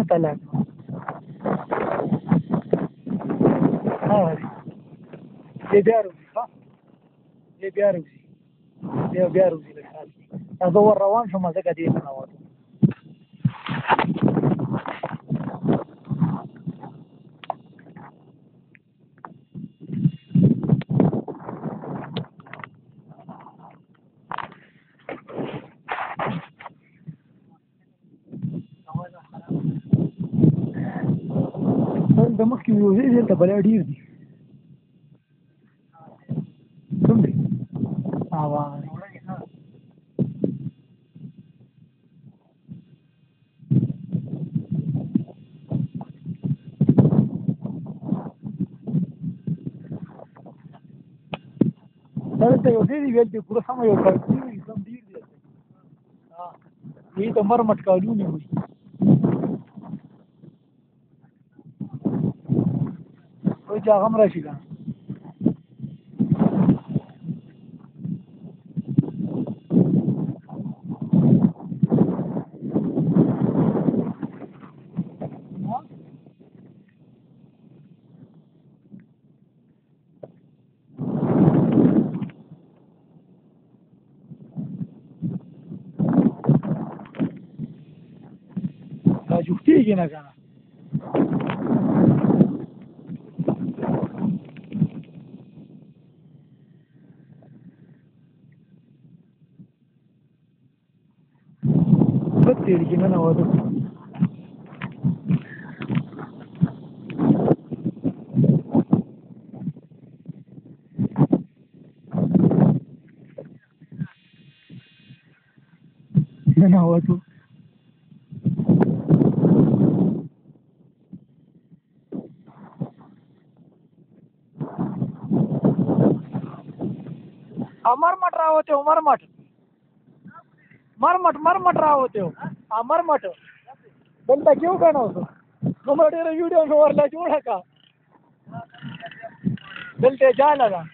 مطالعه کوم دی بیا روزي ښه دی بیا روزي دی بیا روزي له حال زه ور روان شوم ځکه دې نه وته د مخکې یو ځای دلته بلا ډېر دي کوم دی دلته یو ځای دی ویل دی پوره سم یو کار دی سم ډېر دی دې ته مرمټ کالونی وي bıçağım raşıgan. Justicia, cara. ഇരിക്കുന്ന നോവലും നോവലും અમાર માટે આવો છે અમાર માટે ಮರ್ಮಟ್ ಮರ್ಮಟ್ ರಾವತ್ತೇವು ಆ ಮರ್ಮಟ್ ಬೆಂತ ಕ್ಯೂ ಕಾಣೋದು ನೋಡಿದ್ರೆ ವಿಡಿಯೋ ನೋಡಲ್ಲ ಚೂಡಕ ಬೆಲ್ಟೆ ಜಾಲದ